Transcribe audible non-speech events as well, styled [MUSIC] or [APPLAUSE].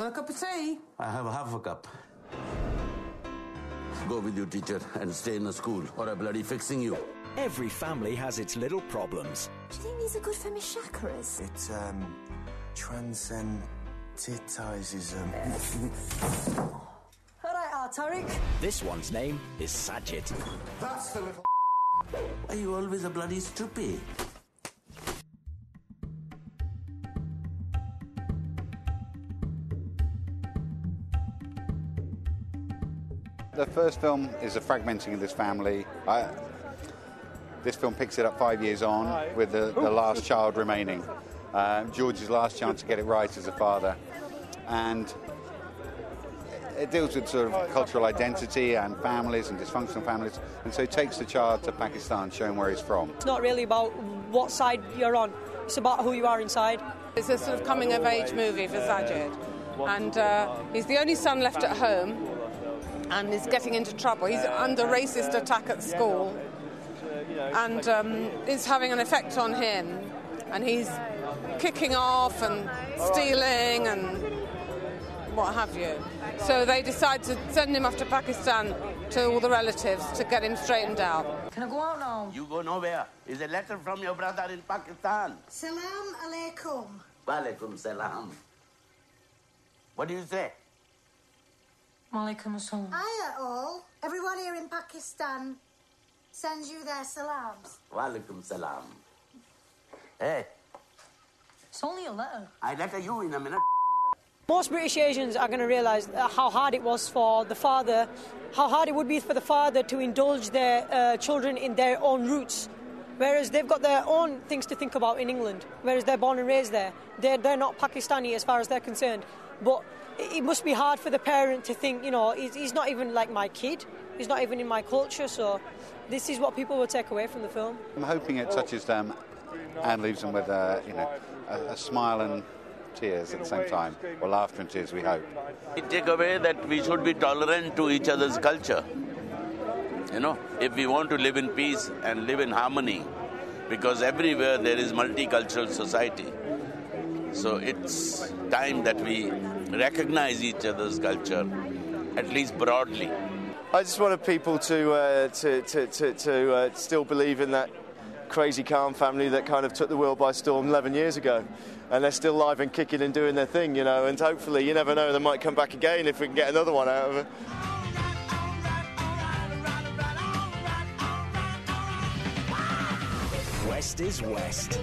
Want a cup of tea? I have a half a cup. Go with you, teacher, and stay in the school, or I'm bloody fixing you. Every family has its little problems. Do you think these are good for Miss chakras? It um, transcendentizes them. [LAUGHS] All right, R. This one's name is Sajid. That's the little. Why you always a bloody stupid? The first film is a fragmenting of this family. I, this film picks it up five years on with the, the last child remaining. Uh, George's last chance to get it right as a father. And it deals with sort of cultural identity and families and dysfunctional families. And so it takes the child to Pakistan, showing where he's from. It's not really about what side you're on, it's about who you are inside. It's a sort of coming of age movie for Sajid. And uh, he's the only son left at home and is getting into trouble. He's under racist attack at school and um, it's having an effect on him. And he's kicking off and stealing and what have you. So they decide to send him off to Pakistan to all the relatives to get him straightened out. Can I go out now? You go nowhere. It's a letter from your brother in Pakistan. Salam alaikum. Walaikum salam. What do you say? Malaikum assalam. Hiya, all. Everyone here in Pakistan sends you their salams. Walaikum salam. Hey, It's only a letter. I letter you in a minute. Most British Asians are going to realise how hard it was for the father, how hard it would be for the father to indulge their uh, children in their own roots. Whereas they've got their own things to think about in England, whereas they're born and raised there. They're, they're not Pakistani as far as they're concerned. But it it must be hard for the parent to think, you know, he's, he's not even like my kid, he's not even in my culture, so this is what people will take away from the film. I'm hoping it touches them and leaves them with a, you know, a, a smile and tears at the same time, or laughter and tears, we hope. It take away that we should be tolerant to each other's culture. You know, if we want to live in peace and live in harmony, because everywhere there is multicultural society. So it's time that we recognize each other's culture, at least broadly. I just wanted people to uh, to to, to, to uh, still believe in that crazy Khan family that kind of took the world by storm 11 years ago, and they're still live and kicking and doing their thing, you know. And hopefully, you never know, they might come back again if we can get another one out of it. West is West.